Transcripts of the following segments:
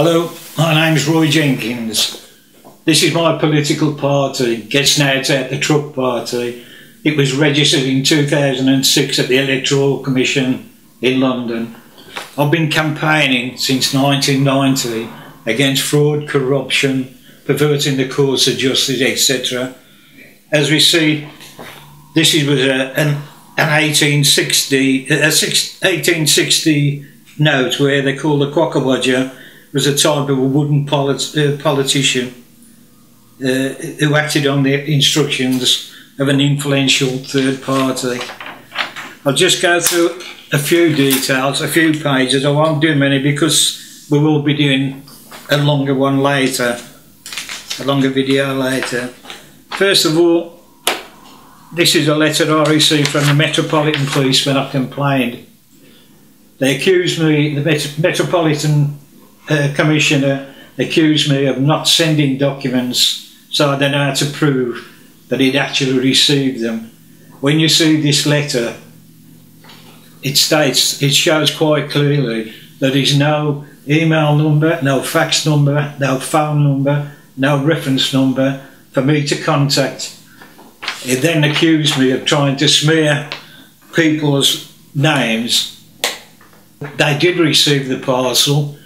Hello, my name's Roy Jenkins. This is my political party, Get Snouts Out the Trough Party. It was registered in 2006 at the Electoral Commission in London. I've been campaigning since 1990 against fraud, corruption, perverting the course of justice, etc. As we see, this was a, an, an 1860, a 1860 note where they call the Quockerwodger was a type of a wooden polit uh, politician uh, who acted on the instructions of an influential third party. I'll just go through a few details, a few pages. I won't do many because we will be doing a longer one later, a longer video later. First of all, this is a letter I received from the Metropolitan Police when I complained. They accused me, the Met Metropolitan uh, Commissioner accused me of not sending documents so I don't know how to prove that he'd actually received them. When you see this letter, it states, it shows quite clearly that there's no email number, no fax number, no phone number, no reference number for me to contact. It then accused me of trying to smear people's names. They did receive the parcel.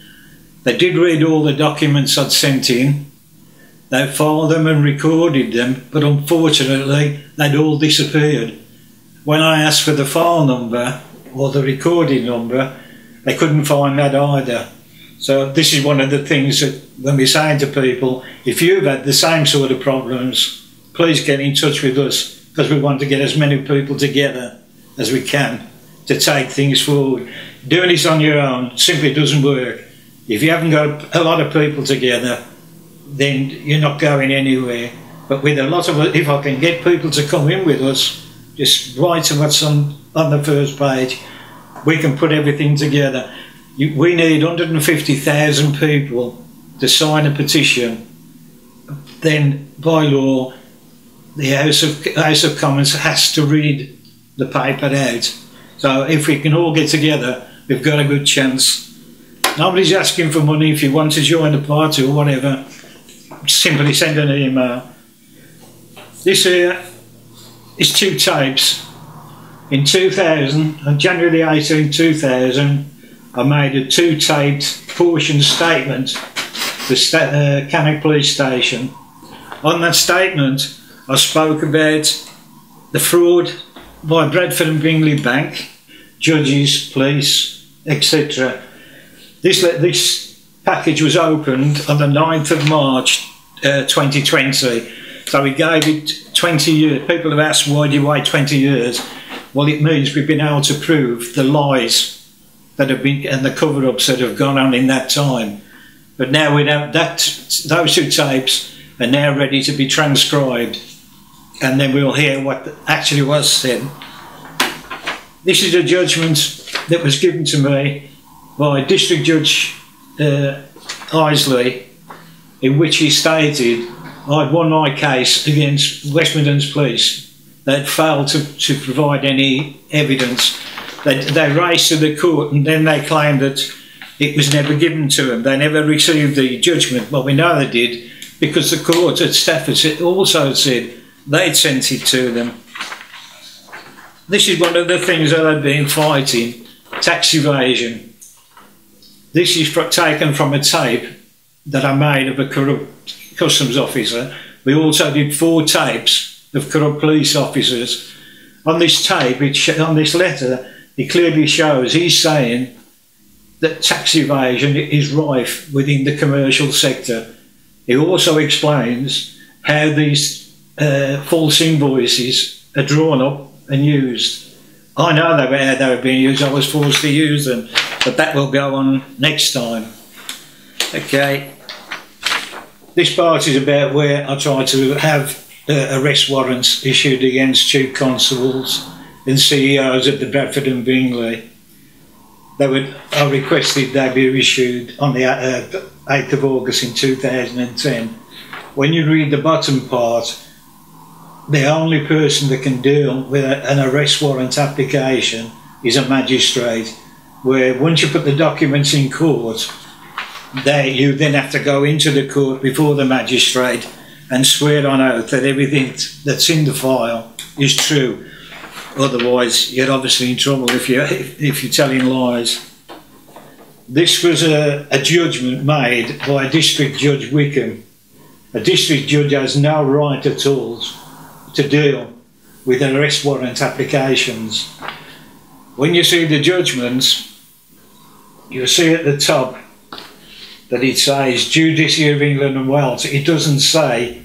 They did read all the documents I'd sent in. They filed them and recorded them, but unfortunately they'd all disappeared. When I asked for the file number or the recording number, they couldn't find that either. So this is one of the things that when we're saying to people, if you've had the same sort of problems, please get in touch with us because we want to get as many people together as we can to take things forward. Doing this on your own simply doesn't work. If you haven't got a lot of people together, then you're not going anywhere. But with a lot of, if I can get people to come in with us, just write what's on, on the first page, we can put everything together we need 150,000 people to sign a petition. Then, by law, the House of, House of Commons has to read the paper out. So, if we can all get together, we've got a good chance. Nobody's asking for money. If you want to join the party or whatever, simply send an email. This here is two tapes. In 2000, on January 18, 2000, I made a two-taped portion statement to the uh, Cannock Police Station. On that statement, I spoke about the fraud by Bradford and Bingley Bank, judges, police, etc. This, this package was opened on the 9th of March uh, 2020. So we gave it 20 years. People have asked why do you wait 20 years? Well, it means we've been able to prove the lies that have been and the cover-ups that have gone on in that time. But now we know that those two tapes are now ready to be transcribed, and then we'll hear what actually was said. This is a judgment that was given to me by District Judge uh, Isley, in which he stated I'd won my case against West Midlands Police. They'd failed to, to provide any evidence they, they raised to the court and then they claimed that it was never given to them. They never received the judgment. Well, we know they did because the court at Stafford also said they'd sent it to them. This is one of the things that I've been fighting tax evasion. This is taken from a tape that I made of a corrupt customs officer. We also did four tapes of corrupt police officers. On this tape, on this letter, it clearly shows he's saying that tax evasion is rife within the commercial sector. He also explains how these uh, false invoices are drawn up and used. I know they were, they were being used, I was forced to use them, but that will go on next time. Okay, this part is about where I try to have uh, arrest warrants issued against chief constables and CEOs at the Bradford and Bingley. They would, I requested they be issued on the uh, 8th of August in 2010. When you read the bottom part, the only person that can deal with an arrest warrant application is a magistrate, where once you put the documents in court, There, you then have to go into the court before the magistrate and swear on oath that everything that's in the file is true. Otherwise, you're obviously in trouble if you if you're telling lies. This was a, a judgment made by District Judge Wickham. A district judge has no right at all to deal with arrest warrant applications. When you see the judgments, you'll see at the top that it says Judiciary of England and Wales. It doesn't say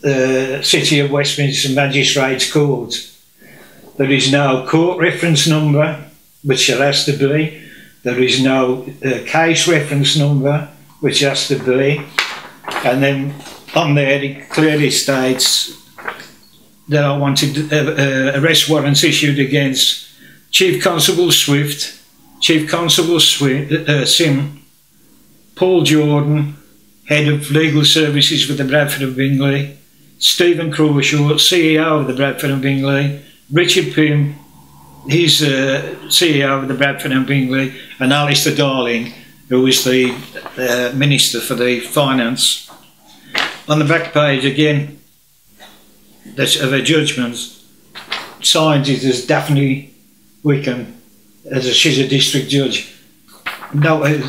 the City of Westminster Magistrates Court. There is no court reference number, which there has to be. There is no uh, case reference number, which has to be. And then on there it clearly states that I wanted uh, uh, arrest warrants issued against Chief Constable Swift, Chief Constable uh, Sim, Paul Jordan, Head of Legal Services for the Bradford and Bingley, Steven Crawshaw, CEO of the Bradford and Bingley, Richard Pym, he's uh, CEO of the Bradford and Bingley, and Alistair Darling, who is the uh, Minister for the Finance. On the back page again, of the judgments, signs it as Daphne Wickham, as a, she's a district judge. No, uh,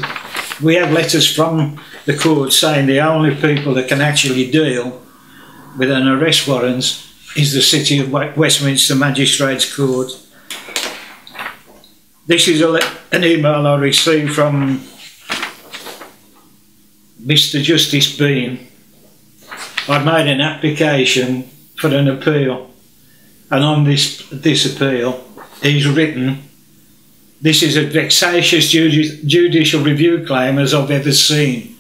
we have letters from the court saying the only people that can actually deal with an arrest warrant is the City of Westminster Magistrates Court. This is a, an email I received from Mr Justice Bean. I made an application for an appeal and on this, this appeal he's written this is a vexatious judicial review claim as I've ever seen.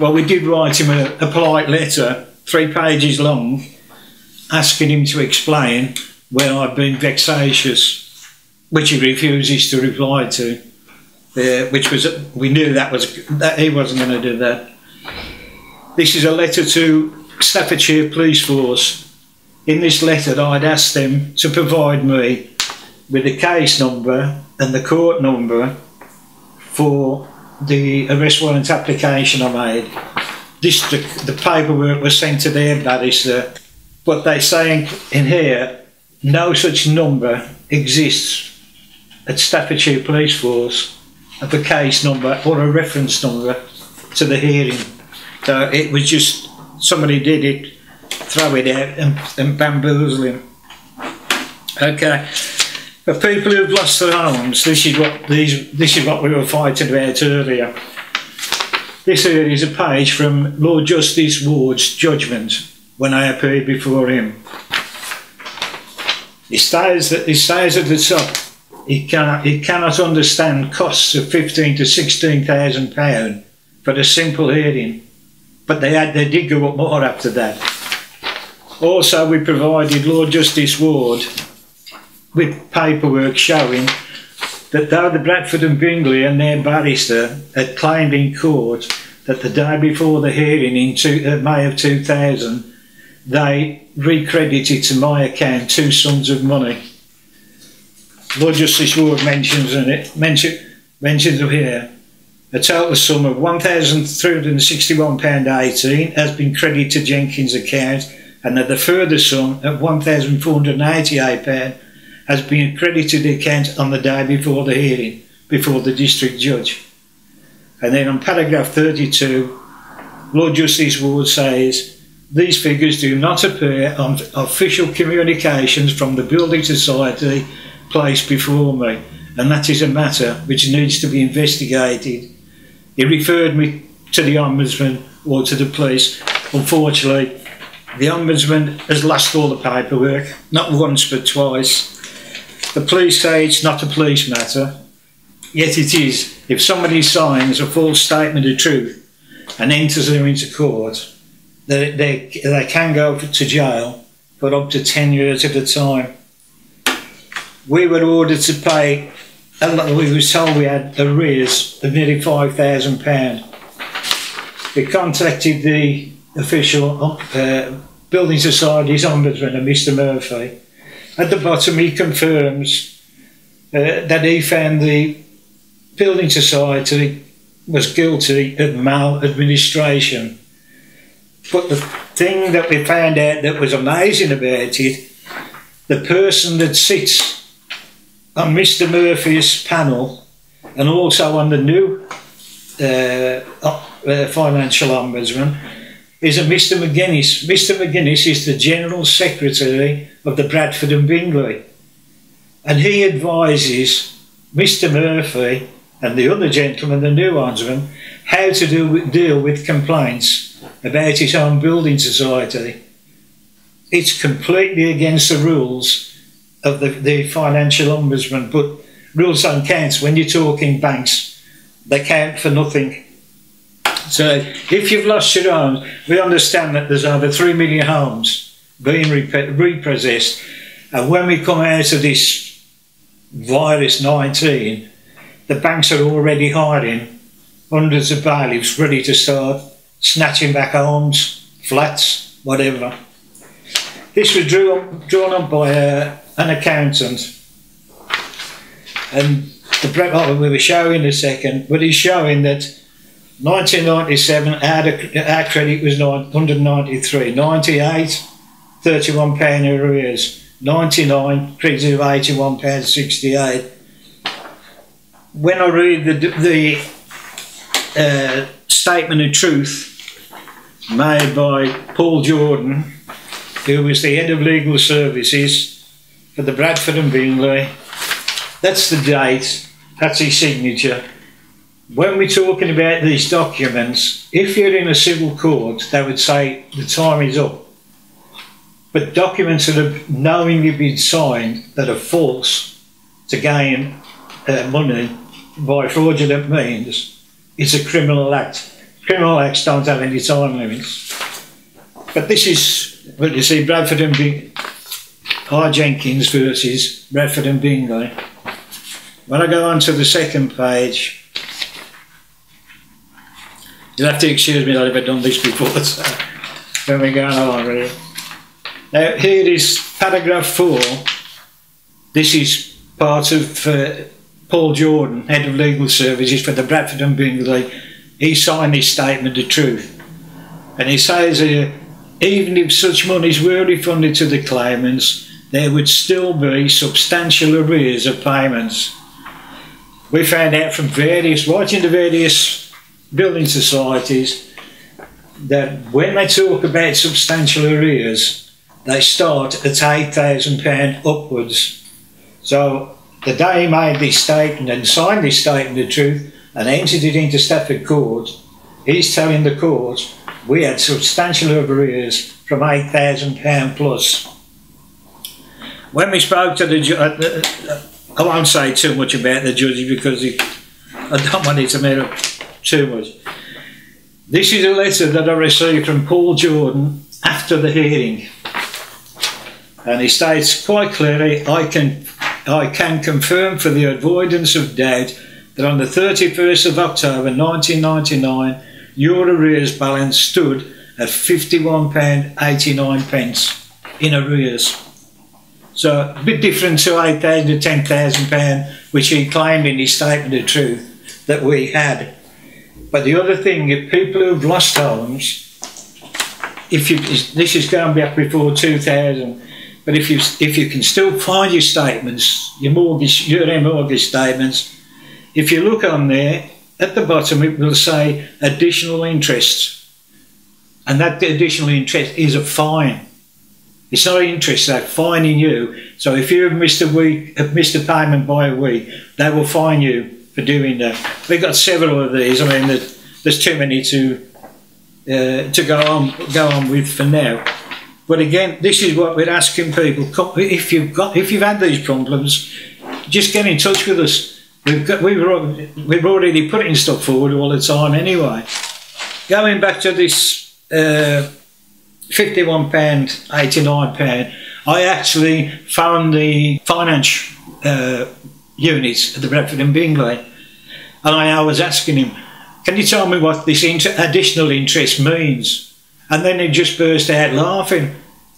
Well, we did write him a, a polite letter, three pages long, asking him to explain where I've been vexatious, which he refuses to reply to. Uh, which was we knew that was that he wasn't going to do that. This is a letter to Staffordshire Police Force. In this letter, I'd asked them to provide me with a case number and the court number for the arrest warrant application I made. This, the, the paperwork was sent to their barrister, but uh, they're saying in here no such number exists at Staffordshire Police Force of a case number or a reference number to the hearing. So it was just somebody did it, throw it out and, and bamboozle him. Okay. For people who've lost their homes, this is what these this is what we were fighting about earlier. This here is a page from Lord Justice Ward's judgment when I appeared before him. He says that he says at the top he cannot he cannot understand costs of fifteen to sixteen thousand pound for a simple hearing, but they had they did go up more after that. Also, we provided Lord Justice Ward with paperwork showing that though the Bradford and Bingley and their barrister had claimed in court that the day before the hearing in two, uh, May of 2000 they recredited to my account two sums of money. Lord Justice Ward mentions in it mention, mentions here a total sum of £1,361.18 has been credited to Jenkins' account and that the further sum of £1,488 has been credited account on the day before the hearing, before the district judge. And then on paragraph 32, Lord Justice Ward says, these figures do not appear on official communications from the Building Society placed before me, and that is a matter which needs to be investigated. He referred me to the Ombudsman or to the police. Unfortunately, the Ombudsman has lost all the paperwork, not once but twice. The police say it's not a police matter, yet it is. If somebody signs a false statement of truth and enters them into court, they, they, they can go to jail for up to 10 years at a time. We were ordered to pay, we were told we had arrears of nearly £5,000. We contacted the official uh, Building Society's Ombudsman, Mr Murphy, at the bottom, he confirms uh, that he found the Building Society was guilty of maladministration. But the thing that we found out that was amazing about it, the person that sits on Mr. Murphy's panel and also on the new uh, uh, financial ombudsman is a Mr. McGuinness. Mr. McGuinness is the General Secretary of the Bradford and Bingley and he advises Mr. Murphy and the other gentleman, the new ombudsman, how to do, deal with complaints about his own building society. It's completely against the rules of the, the financial ombudsman, but rules don't count. When you're talking banks, they count for nothing. So if you've lost your home, we understand that there's over 3 million homes being repossessed. And when we come out of this virus 19, the banks are already hiring hundreds of bailiffs ready to start snatching back homes, flats, whatever. This was drawn, drawn up by uh, an accountant and the oh, we were showing a second, but he's showing that 1997 our, our credit was 193, 98, 31 pound arrears. 99, credit of £81.68. When I read the, the uh, statement of truth made by Paul Jordan, who was the head of legal services for the Bradford and Bingley, that's the date, that's his signature. When we're talking about these documents, if you're in a civil court, they would say the time is up but documents that have knowingly been signed that are false to gain uh, money by fraudulent means is a criminal act. Criminal acts don't have any time limits. But this is, what you see, Bradford and Bing, R. Jenkins versus Bradford and Bingley. When I go on to the second page, you'll have to excuse me that I've done this before, so when we go on. Now here is paragraph 4. This is part of uh, Paul Jordan, Head of Legal Services for the Bradford and Bingley. He signed this statement of truth. And he says uh, even if such monies were refunded to the claimants, there would still be substantial arrears of payments. We found out from various, right into various building societies, that when they talk about substantial arrears, they start at £8,000 upwards. So the day he made this statement and signed this statement of truth and entered it into Stafford Court, he's telling the court we had substantial arrears from £8,000 plus. When we spoke to the judge, uh, uh, I won't say too much about the judge because he, I don't want it to matter too much. This is a letter that I received from Paul Jordan after the hearing and he states quite clearly, I can, I can confirm for the avoidance of doubt that on the 31st of October 1999, your arrears balance stood at £51.89 pence in arrears. So a bit different to £8,000 to £10,000, which he claimed in his statement of truth that we had. But the other thing, if people who've lost homes, if you, this is going back before 2000, but if you if you can still find your statements, your mortgage, your mortgage statements, if you look on there at the bottom, it will say additional interest, and that additional interest is a fine. It's not interest; they're fining you. So if you have missed a week, have missed a payment by a week, they will fine you for doing that. We've got several of these. I mean, there's too many to uh, to go on go on with for now. But again, this is what we're asking people. If you've got, if you've had these problems, just get in touch with us. We've got, we've, we're already putting stuff forward all the time anyway. Going back to this uh, £51, £89, I actually found the finance uh, unit at the Bradford and Bingley, and I was asking him, can you tell me what this additional interest means? And then he just burst out laughing.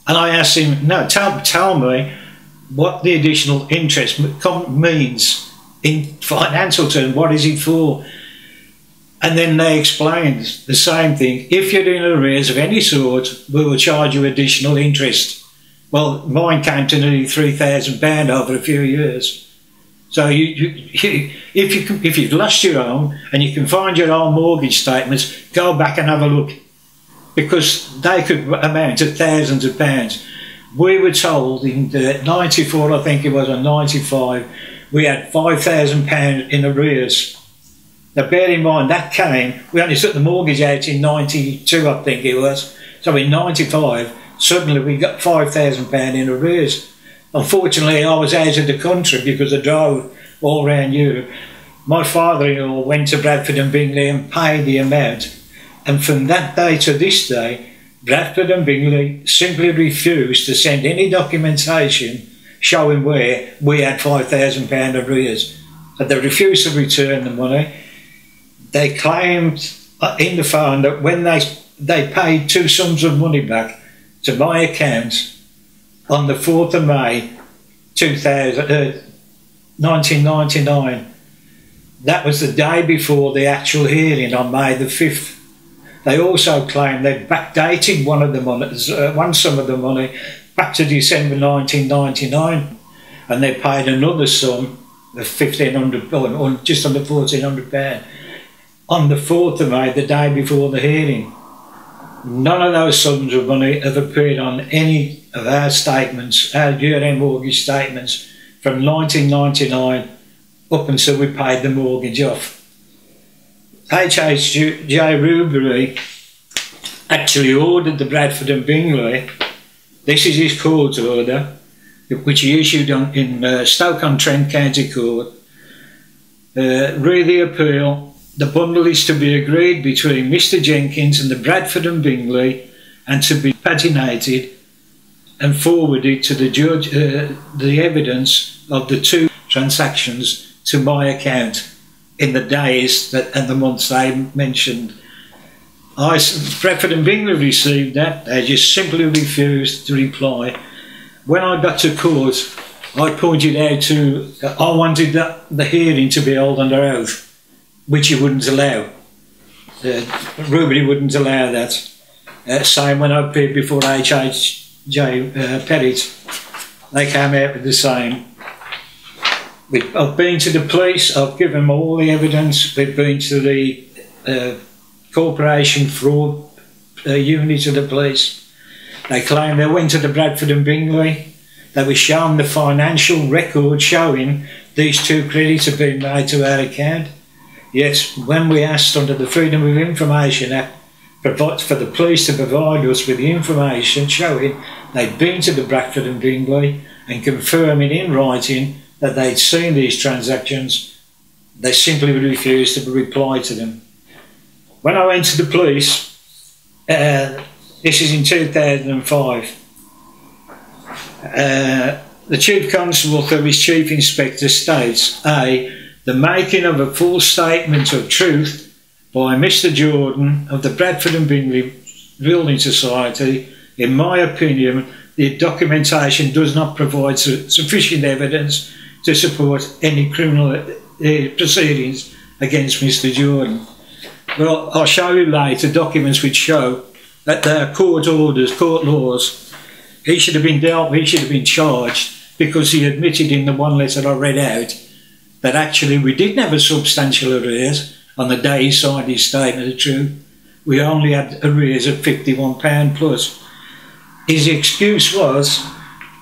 And I asked him, no, tell, tell me what the additional interest means in financial terms. What is it for? And then they explained the same thing. If you're in arrears of any sort, we will charge you additional interest. Well, mine came to nearly three thousand pound over a few years. So you, you, if you if you've lost your home and you can find your own mortgage statements, go back and have a look, because they could amount to thousands of pounds. We were told in '94, I think it was, or '95, we had five thousand pounds in arrears now, bear in mind, that came, we only took the mortgage out in 92, I think it was. So in 95, suddenly we got £5,000 in arrears. Unfortunately, I was out of the country because I drove all around Europe. My father-in-law went to Bradford and Bingley and paid the amount. And from that day to this day, Bradford and Bingley simply refused to send any documentation showing where we had £5,000 arrears. And they refused to return the money they claimed uh, in the phone that when they they paid two sums of money back to my account on the 4th of May 2000, uh, 1999. That was the day before the actual hearing on May the 5th. They also claimed they'd backdated one of the money, uh, one sum of the money back to December 1999 and they paid another sum of 1500 or just under 1400 pounds on the 4th of May, the day before the hearing. None of those sums of money have appeared on any of our statements, our year-end mortgage statements from 1999 up until we paid the mortgage off. HHJ Rubery actually ordered the Bradford and Bingley, this is his court order, which he issued on, in uh, Stoke-on-Trent County Court, uh, really appeal the bundle is to be agreed between Mr Jenkins and the Bradford and Bingley and to be paginated and forwarded to the judge uh, the evidence of the two transactions to my account in the days that and the months I mentioned. I, Bradford and Bingley received that. They just simply refused to reply. When I got to court, I pointed out to I wanted the hearing to be held under oath which he wouldn't allow. Uh, Rubery wouldn't allow that. Uh, same when I appeared before HHJ uh, Pettit, they came out with the same. We've, I've been to the police, I've given them all the evidence, we've been to the uh, corporation fraud uh, unit of the police. They claim they went to the Bradford and Bingley. They were shown the financial record showing these two credits have been made to our account. Yes, when we asked under the Freedom of Information Act for the police to provide us with the information showing they'd been to the Bradford and Bingley and confirming in writing that they'd seen these transactions, they simply refused to reply to them. When I went to the police, uh, this is in 2005, uh, the Chief Constable through his Chief Inspector states, A, the making of a full statement of truth by Mr. Jordan of the Bradford and Bingley Building Society, in my opinion, the documentation does not provide su sufficient evidence to support any criminal uh, proceedings against Mr. Jordan. Well, I'll show you later documents which show that there are court orders, court laws. He should have been dealt he should have been charged because he admitted in the one letter I read out that actually we didn't have a substantial arrears on the day he signed his statement of truth. We only had arrears of £51 plus. His excuse was,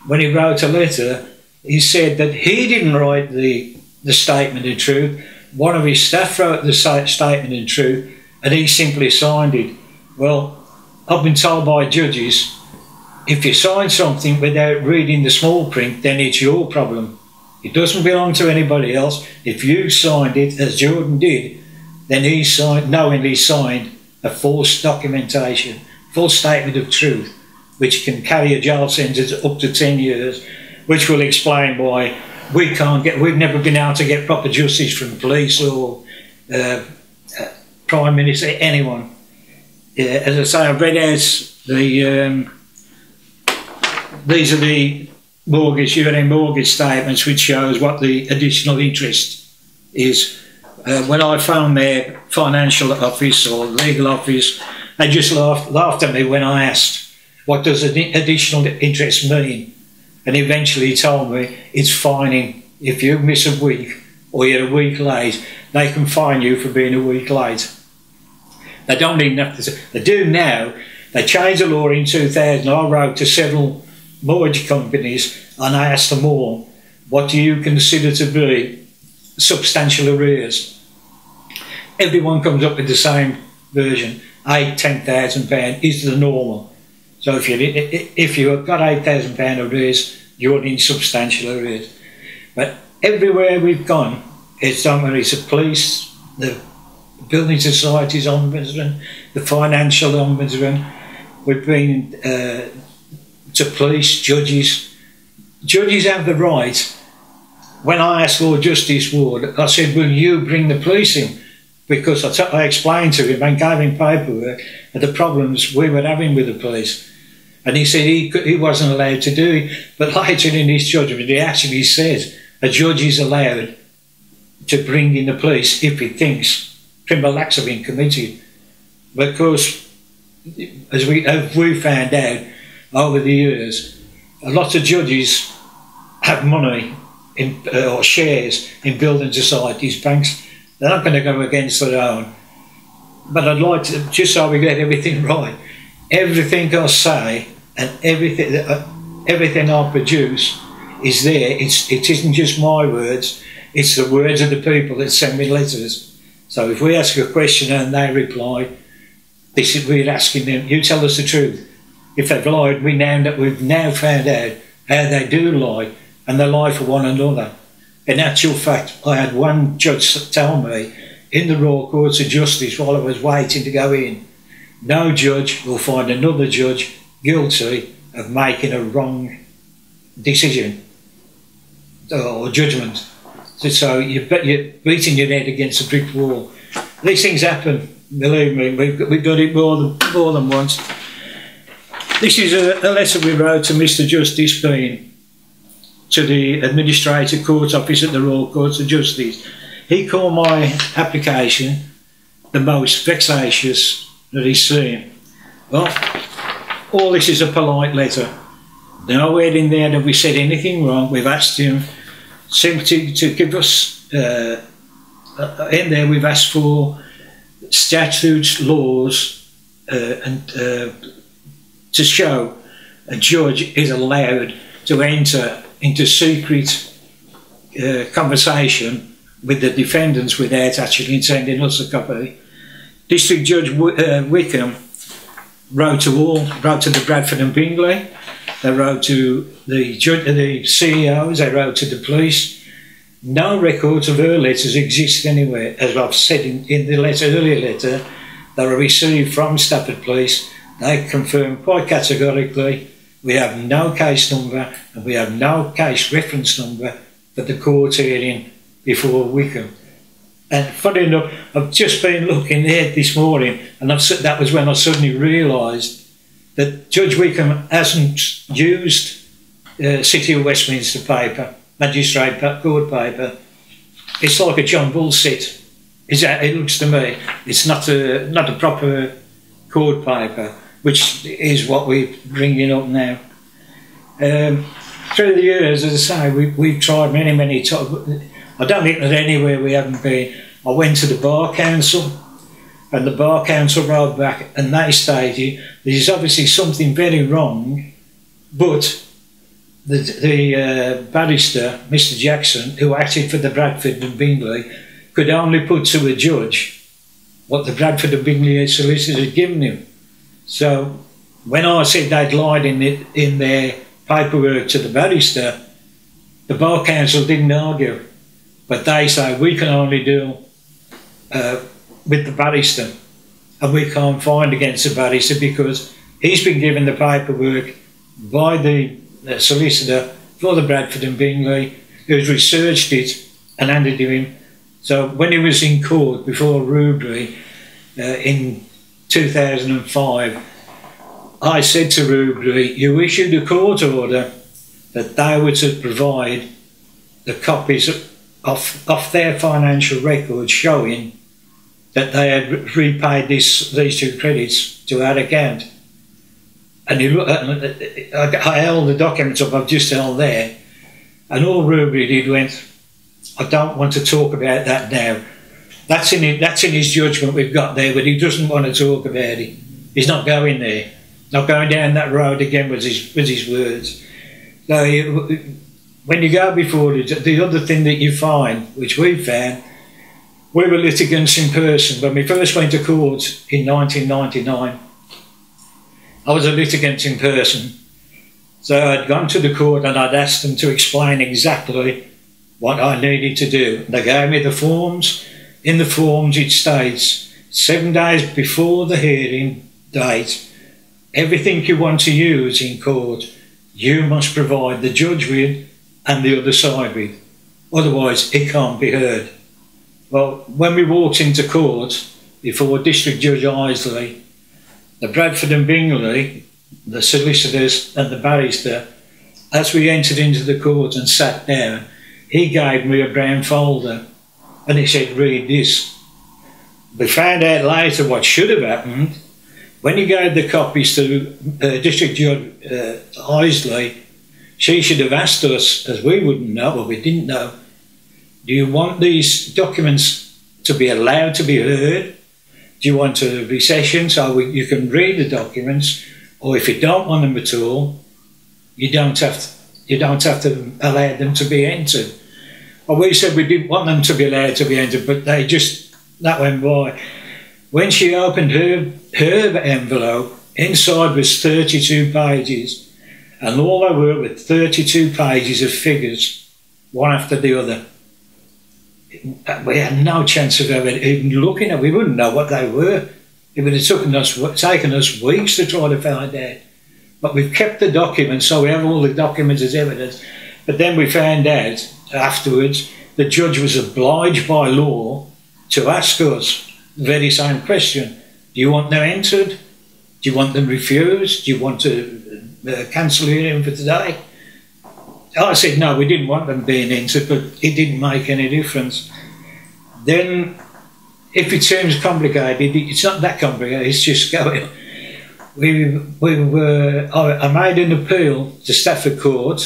when he wrote a letter, he said that he didn't write the, the statement of truth. One of his staff wrote the statement of truth and he simply signed it. Well, I've been told by judges, if you sign something without reading the small print, then it's your problem. It doesn't belong to anybody else. If you signed it, as Jordan did, then he signed, knowingly signed a false documentation, false statement of truth, which can carry a jail sentence up to 10 years, which will explain why we can't get, we've never been able to get proper justice from police or uh, uh, Prime Minister, anyone. as I say, I've read out the, um, these are the mortgage, year-end mortgage statements, which shows what the additional interest is. uh, when I found their financial office or legal office, they just laughed, laughed at me when I asked, what does additional interest mean? And eventually told me it's fining. If you miss a week or you're a week late, they can fine you for being a week late. They don't need nothing. They do now. They changed the law in 2000. I wrote to several mortgage companies and I asked them all, what do you consider to be substantial arrears? Everyone comes up with the same version. Eight, ten thousand pound is the normal. So if you if you've got eight thousand pound arrears, you're in substantial arrears. But everywhere we've gone, it's done whether it's the police, the building societies ombudsman, the financial ombudsman. We've been uh, to police, judges. Judges have the right. When I asked Lord Justice Ward, I said, "Will you bring the police in?" Because I, explained to him and gave him paperwork of the problems we were having with the police. And he said he, could, he wasn't allowed to do it. But later in his judgment, he actually says a judge is allowed to bring in the police if he thinks criminal acts have been committed. Because, as we, as we found out over the years, a lot of judges have money in, uh, or shares in building societies, banks. They're not going to go against their own. But I'd like to, just so we get everything right, everything I say and everything, uh, everything I produce is there. It's, it isn't just my words, it's the words of the people that send me letters. So if we ask a question and they reply, this is we're asking them, you tell us the truth. If they've lied, we now that we've now found out how they do lie, and they lie for one another. In actual fact, I had one judge tell me in the Royal Courts of Justice while I was waiting to go in, no judge will find another judge guilty of making a wrong decision or judgment. So you're, beating your head against a brick wall. These things happen, believe me. We've, we've done it more than, more than once. This is a, a letter we wrote to Mr Justice Bean, to the Administrative Court Office at the Royal Courts of Justice. He called my application the most vexatious that he's seen. Well, all this is a polite letter. Nowhere in there have we said anything wrong. We've asked him simply to give us, uh, uh, in there we've asked for statutes, laws, uh, and uh, to show a judge is allowed to enter into secret uh, conversation with the defendants without actually sending us a copy. District Judge uh, Wickham wrote to all, wrote to the Bradford and Bingley, they wrote to the, the CEOs, they wrote to the police. No records of her letters exist anywhere. As I've said in, in the letter, earlier letter, they were received from Stafford Police. They confirmed quite categorically we have no case number and we have no case reference number for the court hearing before Wickham. And funny enough, I've just been looking there this morning, and I've, that was when I suddenly realised that Judge Wickham hasn't used uh, City of Westminster paper, magistrate court paper. It's like a John Bull sit. it looks to me. It's not a not a proper court paper, which is what we're bringing up now. Um, through the years, as I say, we, we've tried many, many times. I don't think there's anywhere we haven't been. I went to the Bar Council and the Bar Council rolled back and they stated there's obviously something very wrong, but the, the uh, barrister, Mr Jackson, who acted for the Bradford and Bingley, could only put to a judge what the Bradford and Bingley solicitors had given him. So when I said they'd lied in, it, in their paperwork to the barrister, the Bar Council didn't argue. But they say we can only deal uh, with the barrister, and we can't find against the barrister because he's been given the paperwork by the solicitor for the Bradford and Bingley, who's researched it and handed it to him. So when he was in court before Rubery uh, in 2005, I said to Rubery, you issued a court order that they were to provide the copies of, off their financial records showing that they had repaid this, these two credits to our account. And he uh, uh, uh, looked at, I held the documents up, I've just held there, and all Rubery did went, I don't want to talk about that now. That's in, it, that's in his judgment we've got there, but he doesn't want to talk about it. He's not going there. Not going down that road again was his, was his words. So when you go before the, the other thing that you find, which we found, we were litigants in person. When we first went to court in 1999, I was a litigant in person. So I'd gone to the court and I'd asked them to explain exactly what I needed to do. They gave me the forms. In the forms it states, seven days before the hearing date, everything you want to use in court, you must provide the judge with and the other side with. Otherwise, it can't be heard. Well, when we walked into court before District Judge Isley, the Bradford and Bingley, the solicitors and the barrister, as we entered into the court and sat down, he gave me a brown folder and he said, read this. We found out later what should have happened. When he gave the copies to uh, District Judge uh, Isley, she should have asked us, as we wouldn't know, or we didn't know, do you want these documents to be allowed to be heard? Do you want a recession so we, you can read the documents? Or if you don't want them at all, you don't have to, you don't have to allow them to be entered. We said we didn't want them to be allowed to be entered, but they just, that went by. When she opened her, her envelope, inside was 32 pages and all I were with 32 pages of figures, one after the other. We had no chance of ever even looking at. We wouldn't know what they were. It would have taken us taken us weeks to try to find out. But we've kept the documents, so we have all the documents as evidence. But then we found out afterwards the judge was obliged by law to ask us the very same question: Do you want them entered? Do you want them refused? Do you want to uh, cancel hearing for today. I said no, we didn't want them being entered, but it didn't make any difference. Then, if it seems complicated, it's not that complicated. It's just going. We we were. I made an appeal to Stafford Court,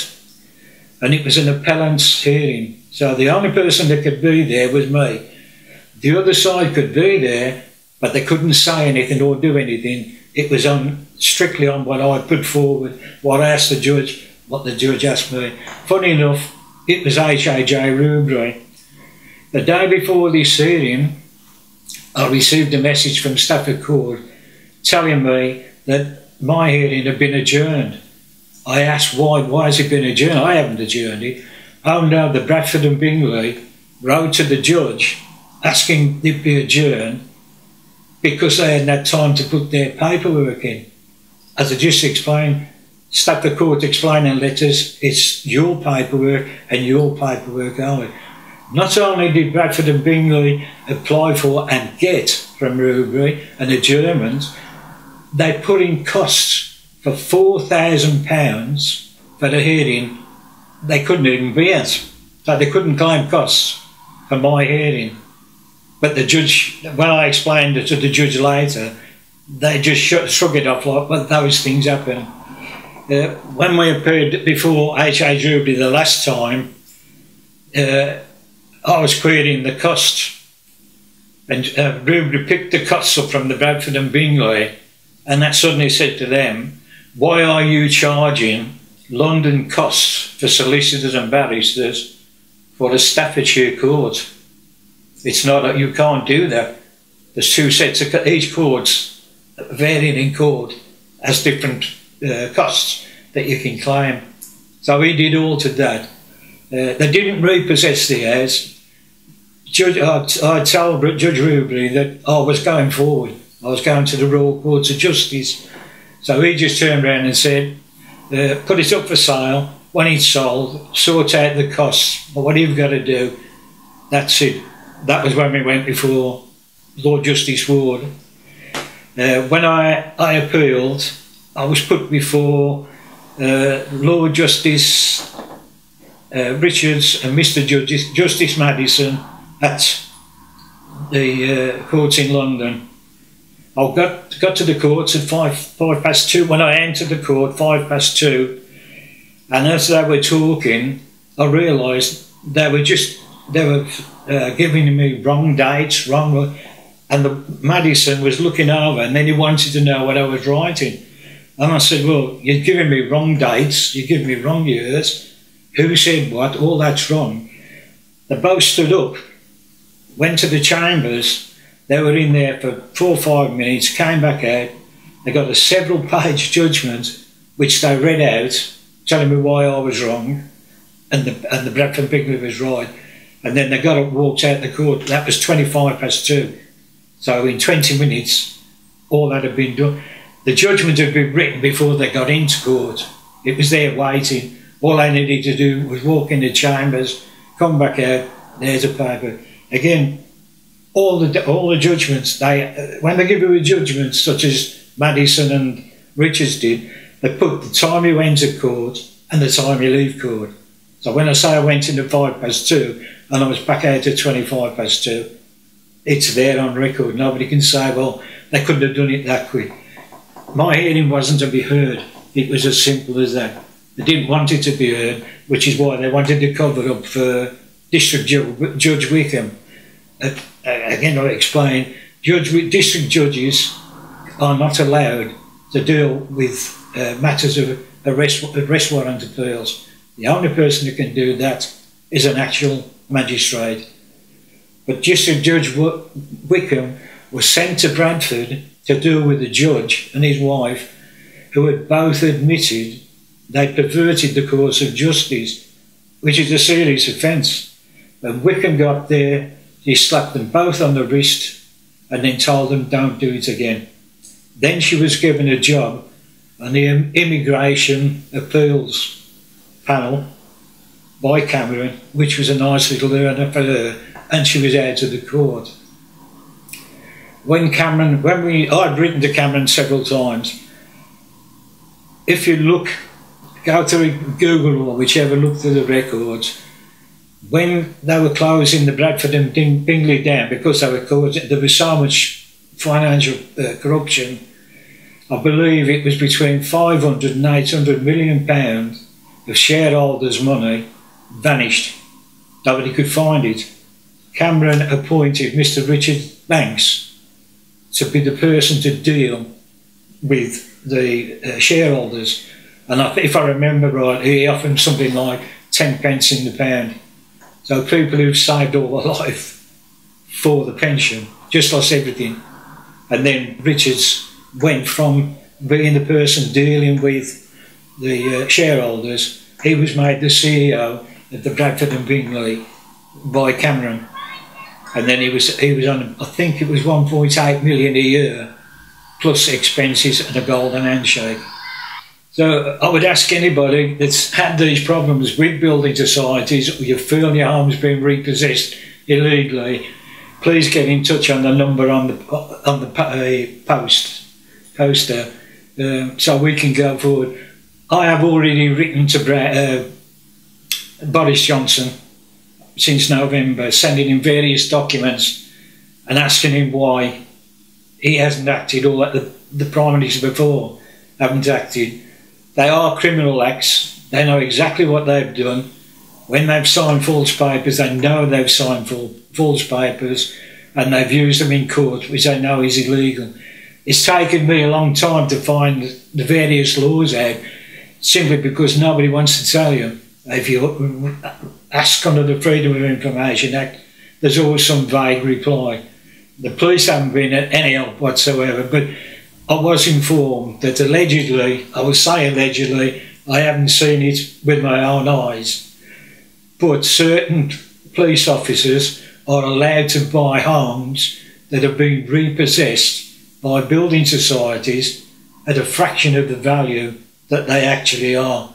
and it was an appellant's hearing. So the only person that could be there was me. The other side could be there, but they couldn't say anything or do anything. It was on strictly on what I put forward, what I asked the judge, what the judge asked me. Funny enough, it was HHJ Rubery. The day before this hearing, I received a message from Stafford Court telling me that my hearing had been adjourned. I asked why, why has it been adjourned? I haven't adjourned it. Oh no, the Bradford and Bingley wrote to the judge asking it be adjourned because they hadn't had time to put their paperwork in as I just explained, stuck the court explaining letters, it's your paperwork and your paperwork only. Not only did Bradford and Bingley apply for and get from Rubery and the Germans, they put in costs for £4,000 for the hearing they couldn't even be at. So they couldn't claim costs for my hearing. But the judge, when I explained it to the judge later, they just shrugged it off like, well, those things happen. Uh, when we appeared before HHJ Rubery the last time, uh, I was querying the cost. And uh, Rubery picked the costs up from the Bradford and Bingley, and that suddenly said to them, why are you charging London costs for solicitors and barristers for the Staffordshire court? It's not, that you can't do that. There's two sets of, each court's varying in court has different uh, costs that you can claim. So we did alter that. Uh, they didn't repossess the heirs. Judge, I, I told Judge Rubery that I was going forward. I was going to the Royal Courts of Justice. So he just turned around and said, uh, put it up for sale. When it's sold, sort out the costs. But what you've got to do, that's it. That was when we went before Lord Justice Ward. Uh, when I, I appealed, I was put before uh, Lord Justice uh, Richards and Mr. Justice, Justice Maddison at the uh, courts in London. I got got to the courts at five five past two. When I entered the court, five past two, and as they were talking, I realised they were just they were uh, giving me wrong dates, wrong, and the Maddison was looking over, and then he wanted to know what I was writing, and I said, "Well, you're giving me wrong dates, you're giving me wrong years. Who said what? All that's wrong." They both stood up, went to the chambers they were in there for four or five minutes, came back out. They got a several page judgment, which they read out, telling me why I was wrong and the, and the Bradford Bingley was right. And then they got up, walked out of the court. That was 25 past two. So in 20 minutes, all that had been done. The judgment had been written before they got into court. It was there waiting. All I needed to do was walk in the chambers, come back out, there's a paper. Again, all the all the judgments they when they give you a judgment such as Maddison and Richards did, they put the time you enter court and the time you leave court. So when I say I went into five past two and I was back out at twenty five past two, it's there on record. Nobody can say, well, they couldn't have done it that quick. My hearing wasn't to be heard. It was as simple as that. They didn't want it to be heard, which is why they wanted to cover up for District Judge Wickham uh, again, I'll explain, judge, district judges are not allowed to deal with uh, matters of arrest, arrest warrant appeals. The only person who can do that is an actual magistrate. But District Judge Wickham was sent to Bradford to deal with a judge and his wife, who had both admitted they perverted the course of justice, which is a serious offence. When Wickham got there, he slapped them both on the wrist and then told them, don't do it again. Then she was given a job on the Immigration Appeals panel by Cameron, which was a nice little earner for her, and she was out of the court. When Cameron, when we, I'd written to Cameron several times, if you look, go to Google or whichever, look through the records, when they were closing the Bradford and Bingley Dam because they were causing, there was so much financial uh, corruption. I believe it was between 500 and 800 million pounds of shareholders' money vanished. Nobody could find it. Cameron appointed Mr. Richard Banks to be the person to deal with the uh, shareholders. And if I remember right, he offered something like 10 pence in the pound. So people who've saved all their life for the pension just lost everything. And then Richards went from being the person dealing with the uh, shareholders, he was made the CEO of the Bradford and Bingley by Cameron. And then he was he was on I think it was 1.8 million a year plus expenses and a golden handshake. So I would ask anybody that's had these problems with building societies, or you feel your home's been repossessed illegally, please get in touch on the number on the on the uh, post poster, um, so we can go forward. I have already written to uh, Boris Johnson since November, sending him various documents and asking him why he hasn't acted or the, the Prime Minister before haven't acted. They are criminal acts. They know exactly what they've done. When they've signed false papers, they know they've signed false papers and they've used them in court, which they know is illegal. It's taken me a long time to find the various laws out simply because nobody wants to tell you. If you uh, ask under the Freedom of Information Act, there's always some vague reply. The police haven't been at any help whatsoever, but I was informed that allegedly, I will say allegedly, I haven't seen it with my own eyes, but certain police officers are allowed to buy homes that have been repossessed by building societies at a fraction of the value that they actually are.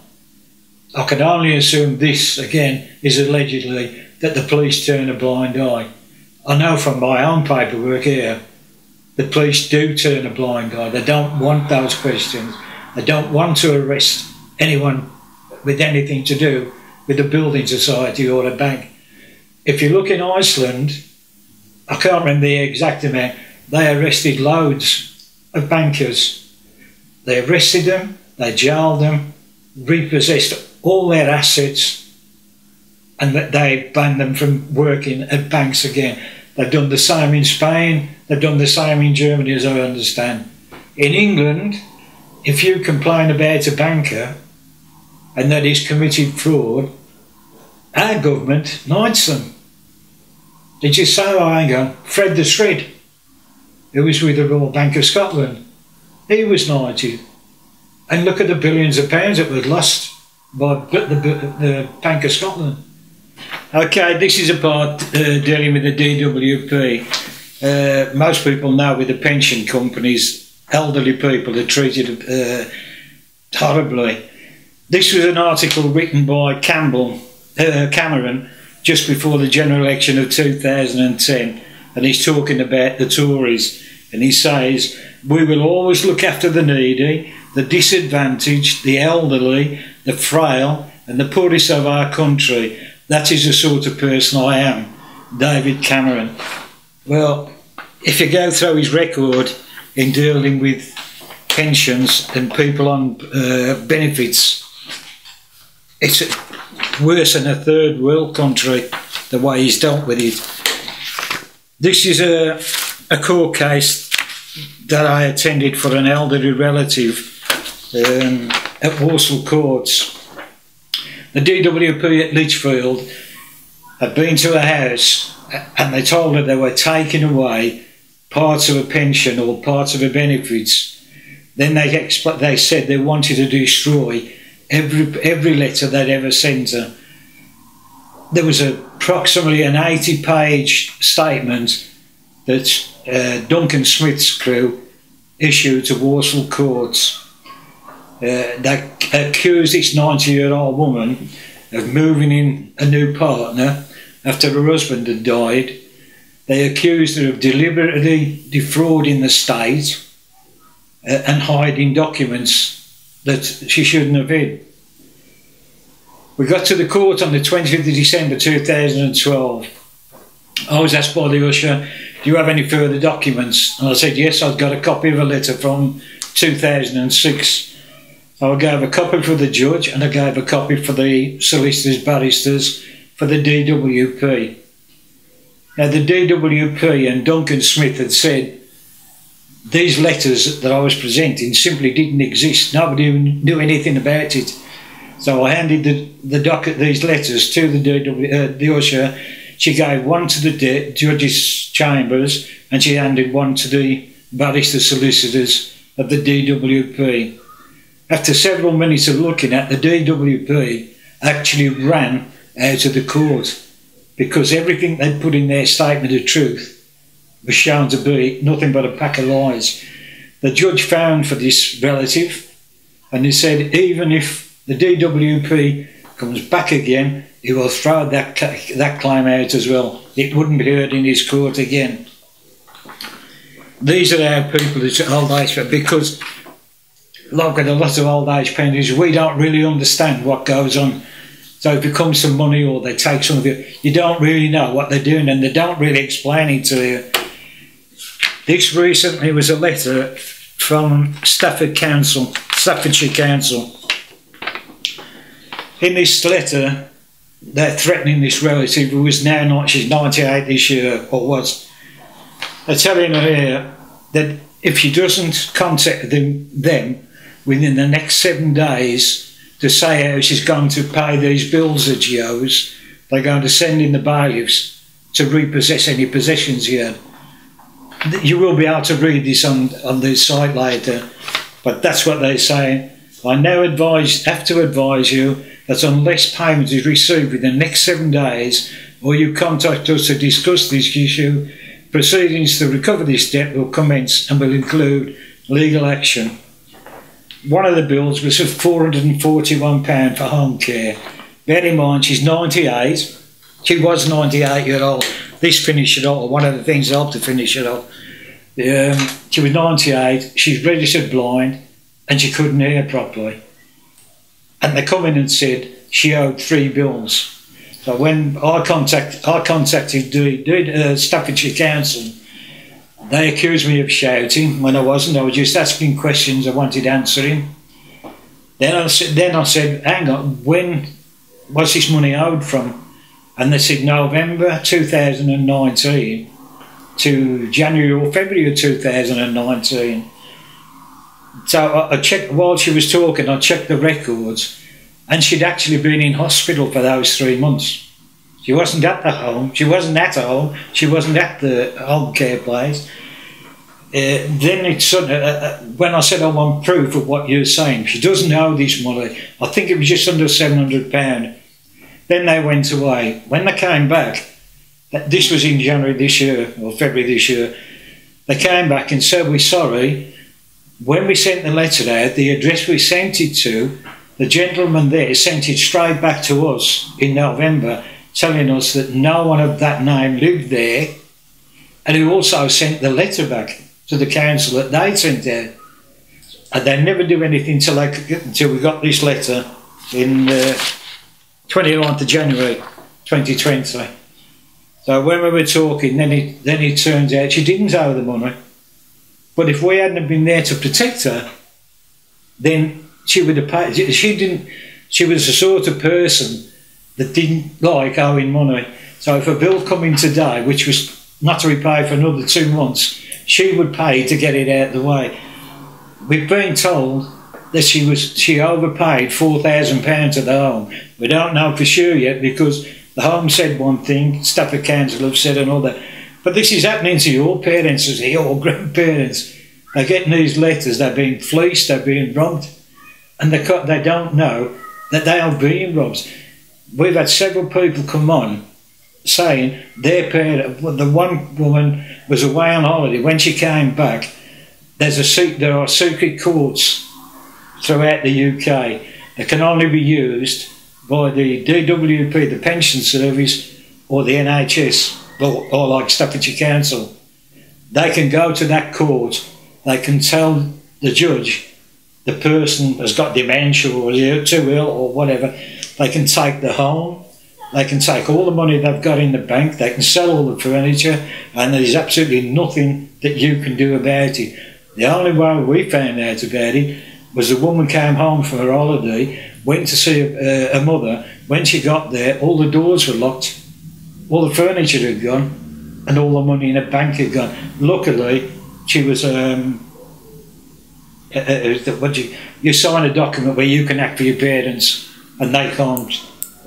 I can only assume this, again, is allegedly that the police turn a blind eye. I know from my own paperwork here the police do turn a blind eye. They don't want those questions. They don't want to arrest anyone with anything to do with a building society or a bank. If you look in Iceland, I can't remember the exact amount, they arrested loads of bankers. They arrested them, they jailed them, repossessed all their assets, and they banned them from working at banks again. They've done the same in Spain, they've done the same in Germany, as I understand. In England, if you complain about a banker and that he's committed fraud, our government knights them. Did you say, oh, hang on, Fred the Shred, who was with the Royal Bank of Scotland, he was knighted. And look at the billions of pounds that was lost by the, the, Bank of Scotland. Okay, this is a part uh, dealing with the DWP. Uh, most people know with the pension companies, elderly people are treated uh, horribly. This was an article written by Campbell uh, Cameron just before the general election of 2010, and he's talking about the Tories, and he says, "We will always look after the needy, the disadvantaged, the elderly, the frail, and the poorest of our country." That is the sort of person I am, David Cameron. Well, if you go through his record in dealing with pensions and people on uh, benefits, it's worse than a third world country, the way he's dealt with it. This is a, a court case that I attended for an elderly relative um, at Walsall Courts the DWP at Lichfield had been to a house and they told her they were taking away parts of a pension or parts of her benefits. Then they they said they wanted to destroy every every letter they'd ever sent her. There was approximately an 80-page statement that uh, Duncan Smith's crew issued to Walsall courts uh, accused this 90 year old woman of moving in a new partner after her husband had died. They accused her of deliberately defrauding the state uh, and hiding documents that she shouldn't have hid. We got to the court on the 25th of December 2012. I was asked by the usher, Do you have any further documents? And I said, Yes, I've got a copy of a letter from 2006 I gave a copy for the judge and I gave a copy for the solicitors, barristers for the DWP. Now, the DWP and Duncan Smith had said these letters that I was presenting simply didn't exist. Nobody knew anything about it. So I handed the, the docket these letters to the DW, uh, the usher. She gave one to the judge's chambers and she handed one to the barrister solicitors of the DWP. After several minutes of looking at the DWP actually ran Uh, out of the court because everything they'd put in their statement of truth was shown to be nothing but a pack of lies. The judge found for this relative and he said even if the DWP comes back again, he will throw that, that claim out as well. It wouldn't be heard in his court again. These are our people that hold age because like with a lot of old age pensioners, we don't really understand what goes on. So it becomes some money or they take some of it, you don't really know what they're doing and they don't really explain it to you. This recently was a letter from Stafford Council, Staffordshire Council. In this letter, they're threatening this relative who is now not, she's 98 this year, or was. They're telling her here that if she doesn't contact them, them within the next seven days to say how she's going to pay these bills that she owes. They're going to send in the bailiffs to repossess any possessions he had. You will be able to read this on, on the site later, but that's what they're saying. I now advise, have to advise you that unless payment is received within the next seven days, or you contact us to discuss this issue, proceedings to recover this debt will commence and will include legal action one of the bills was for £441 for home care. Bear in mind, she's 98. She was 98 year old. This finished it all. One of the things helped to finish it off. Um, she was 98. She's registered blind and she couldn't hear properly. And they come in and said she owed three bills. So when I contact, I contacted the, the uh, Staffordshire Council, they accused me of shouting when I wasn't. I was just asking questions I wanted answering. Then I said, then I said, hang on, when was this money owed from? And they said November 2019 to January or February of 2019. So I checked while she was talking. I checked the records, and she'd actually been in hospital for those three months. She wasn't at the home. She wasn't at home. She wasn't at the home care place. Uh, then it sort of, uh, uh, when I said I want proof of what you're saying, she doesn't owe this money. I think it was just under seven hundred pound. Then they went away. When they came back, this was in January this year or February this year. They came back and said, "We're sorry. When we sent the letter out, the address we sent it to, the gentleman there sent it straight back to us in November, telling us that no one of that name lived there, and he also sent the letter back to the council that they sent out. And they never do anything until, they, until we got this letter in uh, 29th of January 2020. So when we were talking, then it, then it turns out she didn't owe the money. But if we hadn't been there to protect her, then she would have paid. She didn't. She was the sort of person that didn't like owing money. So if a bill come in today, which was not to repay for another two months, she would pay to get it out of the way. We've been told that she was she overpaid four thousand pounds at the home. We don't know for sure yet because the home said one thing, Stafford Council have said another. But this is happening to your parents as your grandparents. They're getting these letters, they're being fleeced, they're being robbed, and they, they don't know that they are being robbed. We've had several people come on saying their parent, the one woman was away on holiday. When she came back, there's a there are secret courts throughout the UK that can only be used by the DWP, the Pension Service, or the NHS, or, or like Staffordshire Council. They can go to that court. They can tell the judge the person has got dementia or too ill or whatever. They can take the home they can take all the money they've got in the bank, they can sell all the furniture, and there's absolutely nothing that you can do about it. The only way we found out about it was a woman came home from her holiday, went to see a, a mother. When she got there, all the doors were locked, all the furniture had gone, and all the money in the bank had gone. Luckily, she was. Um, uh, uh, what you, you sign a document where you can act for your parents and they can't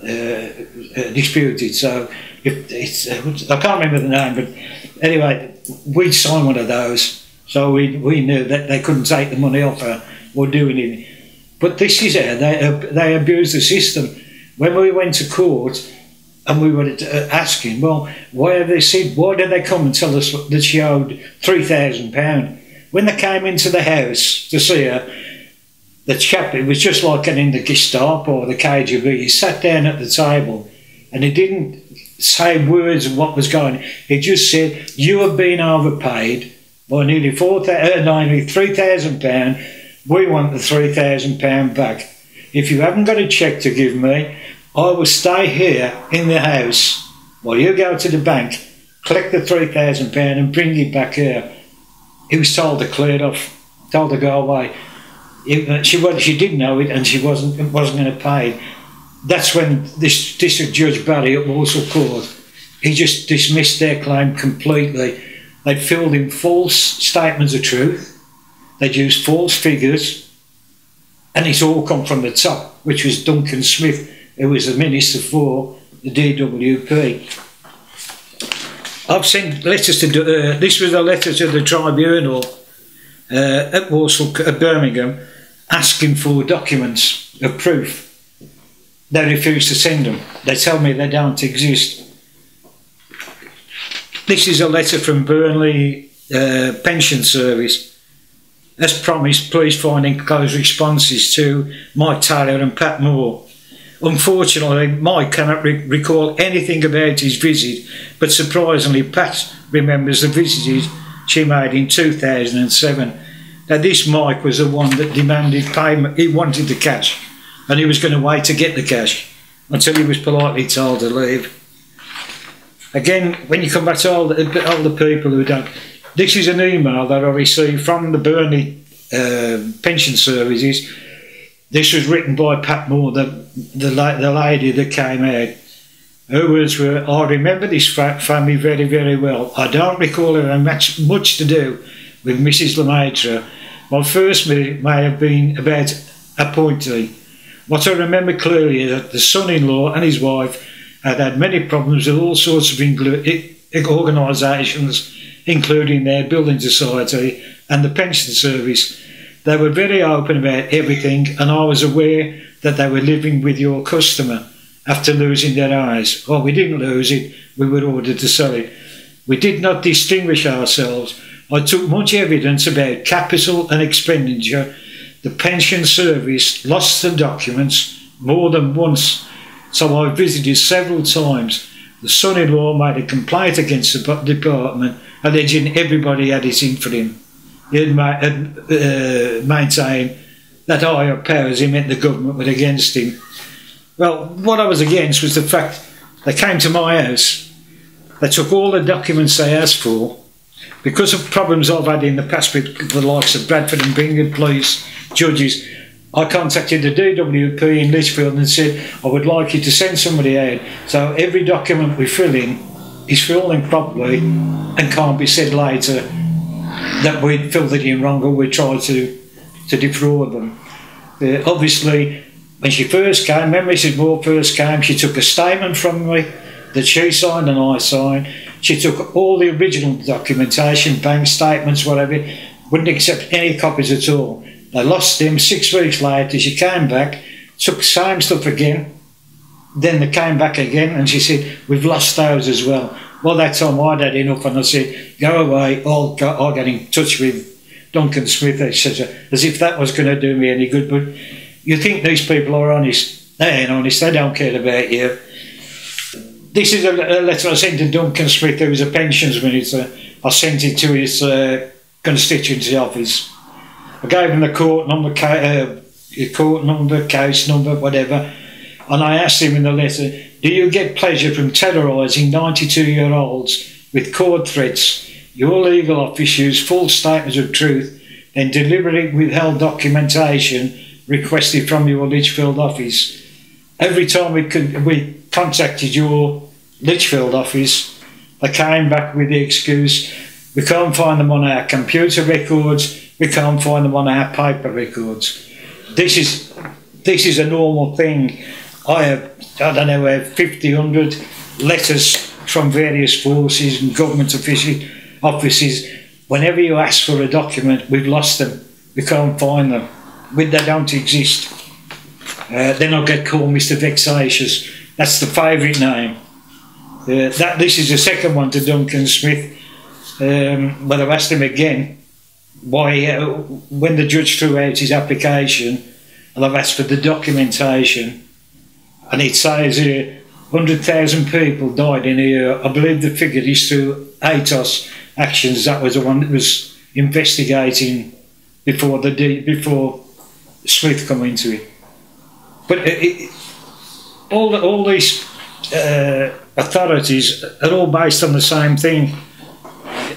uh, uh, disputed. So if it's, uh, I can't remember the name, but anyway, we signed one of those, so we we knew that they couldn't take the money off her or do anything. But this is how they they abuse the system. When we went to court and we were asking, well, why have they said? Why did they come and tell us that she owed three thousand pound? When they came into the house to see her, the chap, it was just like getting the Gestapo or the KGB. He sat down at the table and he didn't say words of what was going on. He just said, You have been overpaid by nearly, four, uh, nearly £3,000. We want the £3,000 back. If you haven't got a cheque to give me, I will stay here in the house while you go to the bank, collect the £3,000 and bring it back here. He was told to clear it off, told to go away she she did know it, and she wasn't wasn't going to pay. That's when this district judge Barry at Walsall Court, he just dismissed their claim completely. They'd filled in false statements of truth. They'd used false figures, and it's all come from the top, which was Duncan Smith, who was the minister for the DWP. I've sent letters to, uh, this was a letter to the tribunal uh, at Walsall, at Birmingham, asking for documents of proof. They refuse to send them. They tell me they don't exist. This is a letter from Burnley uh, Pension Service. As promised, please find enclosed responses to Mike Taylor and Pat Moore. Unfortunately, Mike cannot re recall anything about his visit, but surprisingly, Pat remembers the visit she made in 2007 now, this Mike was the one that demanded payment. He wanted the cash, and he was going to wait to get the cash. until he was politely told to leave. Again, when you come back to all the, all the people who don't, this is an email that I received from the Burnley uh, Pension Services. This was written by Pat Moore, the, the, the lady that came out. Her words were, I remember this family very, very well. I don't recall having much, much to do with Mrs. Lemaitre. My first meeting may have been about appointee. What I remember clearly is that the son-in-law and his wife had had many problems with all sorts of organisations, including their building society and the pension service. They were very open about everything, and I was aware that they were living with your customer after losing their eyes. Well, we didn't lose it, we were ordered to sell it. We did not distinguish ourselves. I took much evidence about capital and expenditure. The pension service lost the documents more than once so I visited several times. The son-in-law made a complaint against the department, alleging everybody had it in for him. He had, uh, maintained that higher powers he meant the government were against him. Well, what I was against was the fact they came to my house, they took all the documents they asked for, because of problems I've had in the past with the likes of Bradford and Bingham police, judges, I contacted the DWP in Lichfield and said, I would like you to send somebody out so every document we fill in is filled in properly and can't be said later that we filled it in wrong or we tried to, to defraud them. Uh, obviously, when she first came, when Mrs. Moore first came, she took a statement from me that she signed and I signed. She took all the original documentation, bank statements, whatever, wouldn't accept any copies at all. They lost him six weeks later. She came back, took same stuff again. Then they came back again and she said, We've lost those as well. Well, that time I'd had enough and I said, Go away, I'll, go, I'll get in touch with Duncan Smith, etc. As if that was going to do me any good. But you think these people are honest. They ain't honest, they don't care about you. This is a, letter I sent to Duncan Smith, who was a pensions minister. I sent it to his uh, constituency office. I gave him the court number, uh, court number, case number, whatever, and I asked him in the letter, do you get pleasure from terrorising 92-year-olds with court threats? Your legal office used full statements of truth, then deliberately withheld documentation requested from your Lichfield office. Every time we, we contacted your Lichfield office, they came back with the excuse, we can't find them on our computer records, we can't find them on our paper records. This is this is a normal thing. I have I don't know, I have 50, 100 letters from various forces and government offices. Whenever you ask for a document, we've lost them. We can't find them. They don't exist. Uh, then I'll get called Mr. Vexatious. That's the favourite name. Uh, that this is the second one to Duncan Smith. Um, but I've asked him again why, uh, when the judge threw out his application, and I've asked for the documentation, and it says here 100,000 people died in a year. I believe the figure is through ATOS Actions. That was the one that was investigating before the before Smith come into it. But it, it, all the, all these uh, authorities are all based on the same thing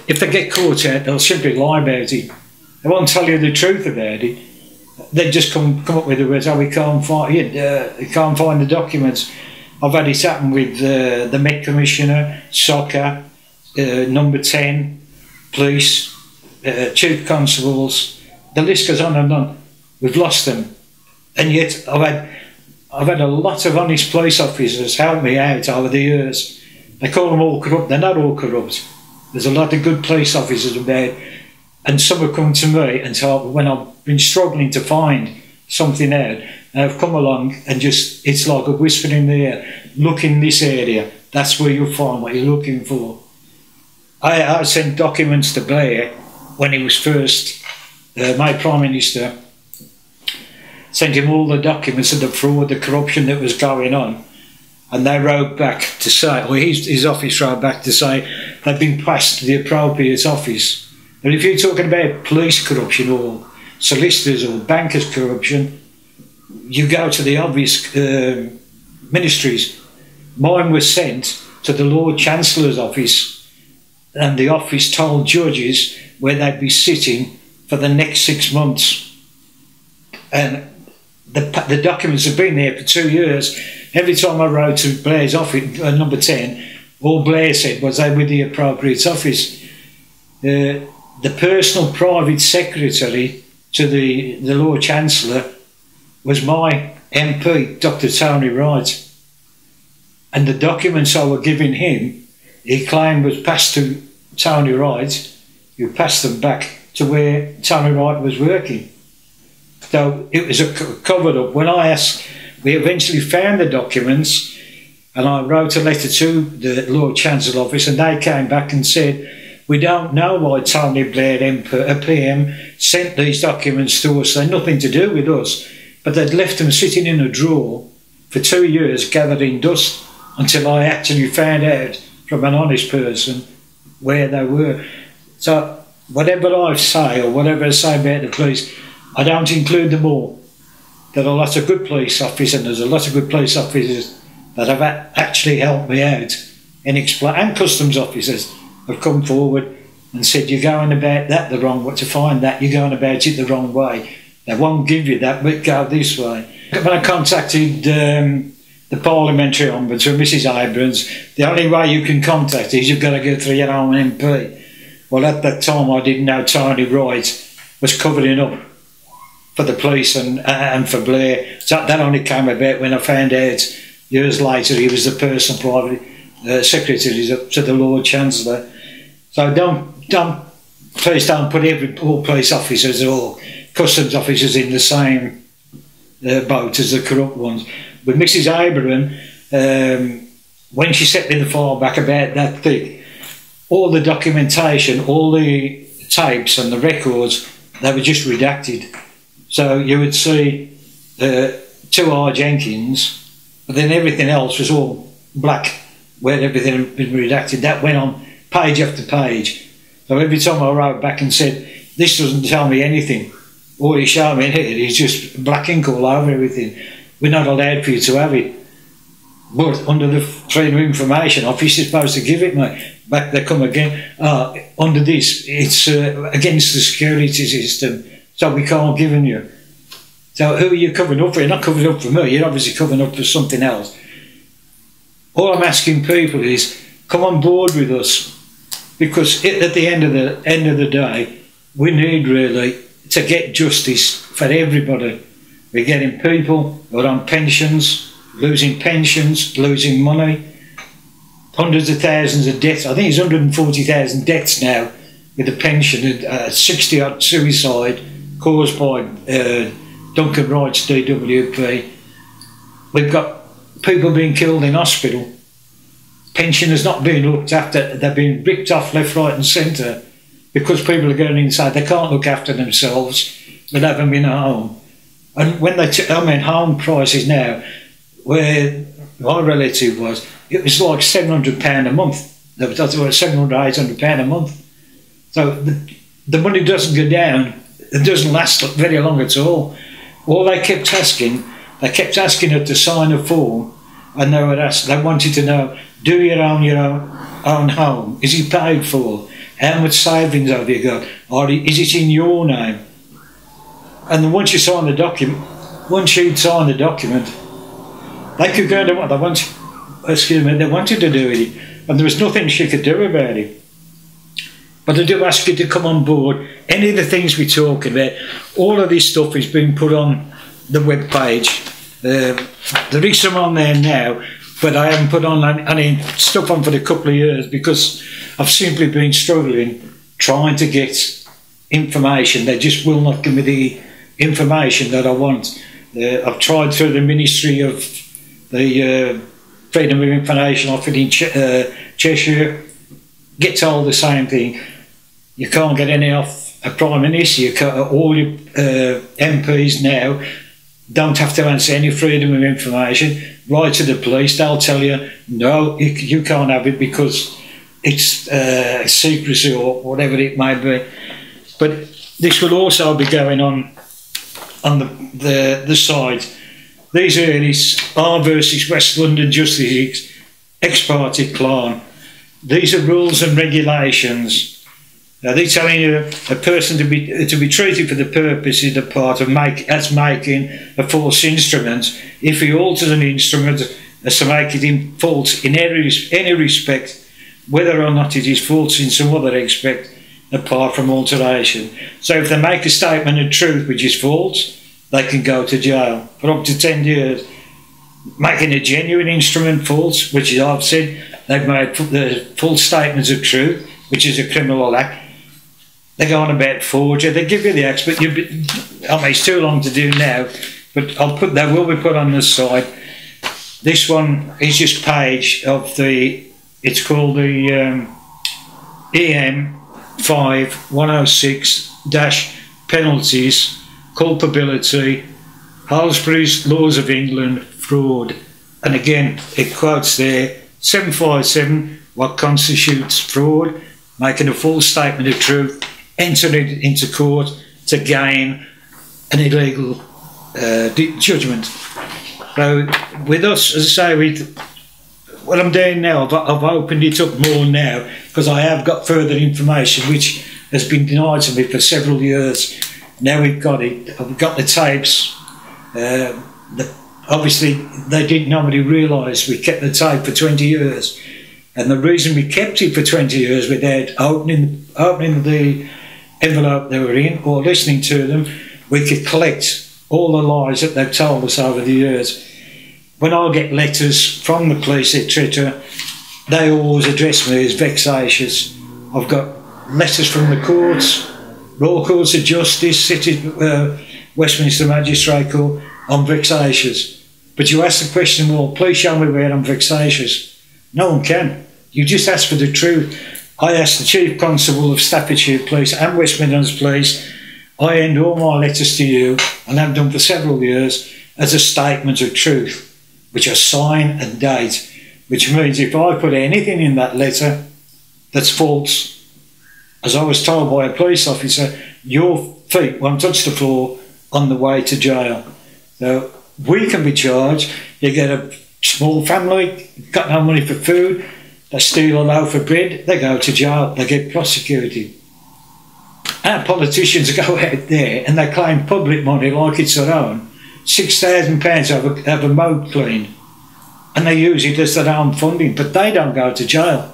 if they get caught out, they'll simply lie about it. They won't tell you the truth about it. They just come come up with the words, "Oh, we can't find it. Uh, can't find the documents." I've had it happen with uh, the Met Commissioner, SOCA, uh, number ten, police, uh, chief constables. The list goes on and on. We've lost them, and yet I've had I've had a lot of honest police officers help me out over the years. They call them all corrupt. They're not all corrupt there's a lot of good police officers about, and some have come to me and told when I've been struggling to find something out, and I've come along and just it's like a whisper in the air. Look in this area. That's where you'll find what you're looking for. I, I sent documents to Blair when he was first uh, my prime minister. Sent him all the documents of the fraud, the corruption that was going on and they wrote back to say, or his, his office wrote back to say they've been passed to the appropriate office. And if you're talking about police corruption or solicitors or bankers corruption, you go to the obvious uh, ministries. Mine was sent to the Lord Chancellor's office, and the office told judges where they'd be sitting for the next six months. And the, the documents have been there for two years. Every time I wrote to Blair's office, uh, number 10, all Blair said was they were the appropriate office. Uh, the personal private secretary to the, the Lord Chancellor was my MP, Dr. Tony Wright. And the documents I were giving him, he claimed was passed to Tony Wright, who passed them back to where Tony Wright was working. So it was a covered up. When I asked, we eventually found the documents and I wrote a letter to the Lord Chancellor office and they came back and said, we don't know why Tony Blair MP, uh, PM sent these documents to us. They're nothing to do with us. But they'd left them sitting in a drawer for two years gathering dust until I actually found out from an honest person where they were. So whatever I say or whatever I say about the police, I don't include them all. There are a lot of good police officers and there's a lot of good police officers that have actually helped me out and explain and customs officers have come forward and said you're going about that the wrong way to find that you're going about it the wrong way. They won't give you that but go this way. When I contacted um, the parliamentary ombudsman Mrs Abraham. The only way you can contact is you've got to go through your own MP well, at that time, I didn't know Tony Wright was covering up for the police and and for Blair. So that only came about when I found out years later he was the personal private uh, secretary to the Lord Chancellor. So don't don't please don't put every all police officers or customs officers in the same uh, boat as the corrupt ones. But Mrs. Abraham, um, when she set me the file back about that thing, all the documentation, all the tapes and the records, they were just redacted. So you would see uh, two R Jenkins, but then everything else was all black, where everything had been redacted. That went on page after page. So every time I wrote back and said, this doesn't tell me anything, all you show me here is just black ink all over everything. We're not allowed for you to have it. But under the Freedom of Information Office, you're supposed to give it me. Back they come again. Uh, under this, it's uh, against the security system, so we can't give them you. So who are you covering up for? You're not covering up for me, you're obviously covering up for something else. All I'm asking people is, come on board with us, because at the end of the end of the day, we need really to get justice for everybody. We're getting people who are on pensions, losing pensions, losing money, hundreds of thousands of deaths. I think it's 140,000 deaths now with the pension, uh, 60 odd suicide caused by uh, Duncan Wright's DWP. We've got people being killed in hospital. Pensioners not being looked after, they're being ripped off left, right, and centre because people are going inside. They can't look after themselves they haven't been at home. And when they, t- I mean, home prices now, where my relative was, it was like £700 a month. Was, was 700 £800 a month. So the, the money doesn't go down, it doesn't last very long at all. All they kept asking, they kept asking her to sign a form, and they would ask, they wanted to know, do you own your own, own home? Is it paid for? How much savings have you got? Or is it in your name? And then once you sign the document, once you'd sign the document, they could go into what they wanted, excuse me, they wanted to do it, and there was nothing she could do about it. But I do ask you to come on board. Any of the things we talk about, all of this stuff is being put on the web page. Uh, there is some on there now, but I haven't put on any stuff on for a couple of years because I've simply been struggling trying to get information. They just will not give me the information that I want. Uh, I've tried through the Ministry of the uh, Freedom of Information Office in Ch uh, Cheshire, get told the same thing. You can't get any off a Prime Minister. You all your uh, MPs now don't have to answer any freedom of information. Write to the police, they'll tell you, no, you, can't have it because it's uh, secrecy or whatever it may be. But this will also be going on on the, the, the side These are this R versus West London Justice Ex Parte Klahn. These are rules and regulations. Now they're telling you a person to be to be treated for the purpose is the part of make as making a false instrument. If he alters an instrument as to make it in false in any, any respect, whether or not it is false in some other respect, apart from alteration. So if they make a statement of truth which is false, they can go to jail for up to 10 years. Making a genuine instrument false, which is I've said, they've made the false statements of truth, which is a criminal act. They go on about forgery. They give you the acts, but you, I mean, it's too long to do now. But I'll put that will be put on the side. This one is just page of the. It's called the um, EM five one hundred oh six dash penalties culpability Halsbury's laws of England fraud and again it quotes there 757 what constitutes fraud making a false statement of truth entering into court to gain an illegal uh, judgment. So with us, as I say, with what I'm doing now, I've, I've opened it up more now because I have got further information which has been denied to me for several years. Now we've got it. I've got the tapes. Uh, the, obviously, they didn't normally realise we kept the tape for 20 years. And the reason we kept it for 20 years without opening, opening the envelope they were in or listening to them, we could collect all the lies that they've told us over the years. When I get letters from the police, etc., they always address me as vexatious. I've got letters from the courts, Royal Courts of Justice, City, uh, Westminster Magistrate Court, I'm vexatious. But you ask the question, well, please show me where I'm vexatious. No one can. You just ask for the truth. I asked the Chief Constable of Staffordshire Police and West Midlands Police, I end all my letters to you, and have done for several years, as a statement of truth, which are sign and date, which means if I put anything in that letter that's false, as I was told by a police officer, your feet won't touch the floor on the way to jail. So we can be charged. You get a small family, got no money for food, they steal a loaf of bread, they go to jail, they get prosecuted. Our politicians go out there and they claim public money like it's their own. £6,000 have a, have a moat cleaned and they use it as their own funding, but they don't go to jail.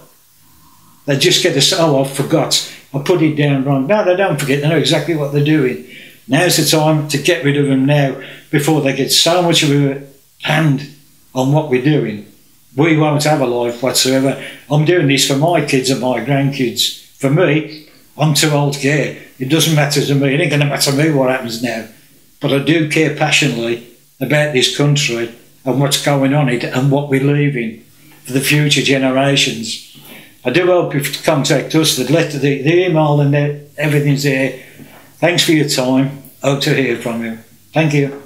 They just get a, oh, I forgot, I put it down wrong. No, they don't forget, they know exactly what they're doing. Now's the time to get rid of them now before they get so much of a hand on what we're doing we won't have a life whatsoever. I'm doing this for my kids and my grandkids. For me, I'm too old to care. It doesn't matter to me. It ain't going to matter to me what happens now. But I do care passionately about this country and what's going on it and what we're leaving for the future generations. I do hope you contact us. The letter, the, the email, and the, everything's there. Thanks for your time. Hope to hear from you. Thank you.